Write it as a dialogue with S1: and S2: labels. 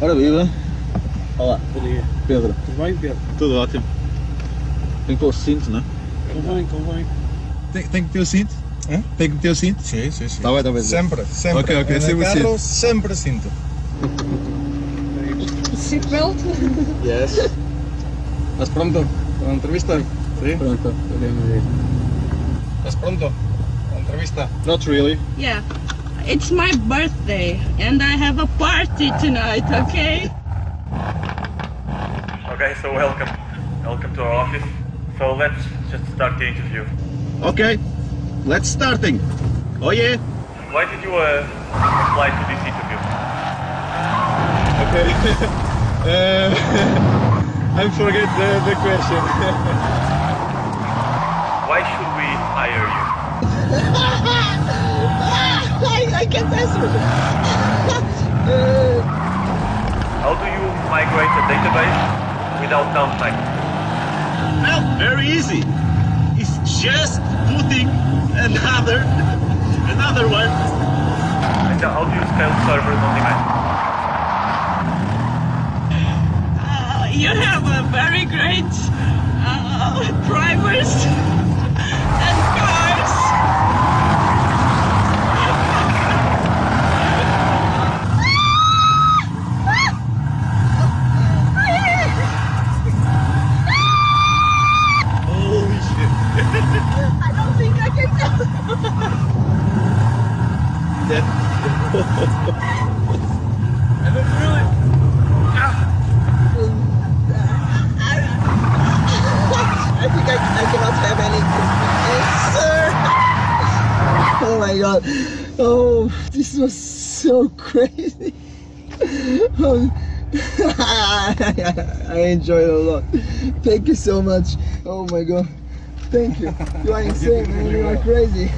S1: Ora viva! Olá,
S2: Bom dia.
S1: Pedro.
S2: Tudo bem, Pedro?
S1: Tudo ótimo. Tem que pôr o cinto, não é?
S2: Convém, convém.
S1: Tem, tem que ter o cinto?
S3: Hã?
S1: Tem que meter o cinto?
S3: Sim, sim, sim.
S1: Tá bem, tá bem.
S3: Sempre, sempre.
S1: Ok, ok,
S3: É
S1: sempre
S3: no
S1: cinto.
S3: sempre cinto.
S4: Seatbelt?
S1: Yes. ¿Estás pronto? ¿Para la entrevista? Sí.
S2: Pronto, podemos ir.
S1: ¿Estás pronto? ¿La entrevista? Not really.
S4: Yeah. It's my birthday and I have a party tonight, okay?
S5: Okay, so welcome. Welcome to our office. So let's just start the interview.
S1: Okay. Let's starting. Oh yeah.
S5: Why did you uh, apply to this interview?
S1: Okay. uh, I forget the, the question.
S5: Why should we hire you?
S4: I, I can't answer.
S5: How do you migrate a database without downtime?
S1: Well, very easy. It's just putting another another one.
S5: And how do you scale servers on demand?
S4: Uh, you have a very great uh, drivers I think I,
S6: cannot have any answer. Oh my god. Oh, this was so crazy. Oh, I enjoyed a lot. Thank you so much. Oh my god. Thank you. You are insane. You are crazy.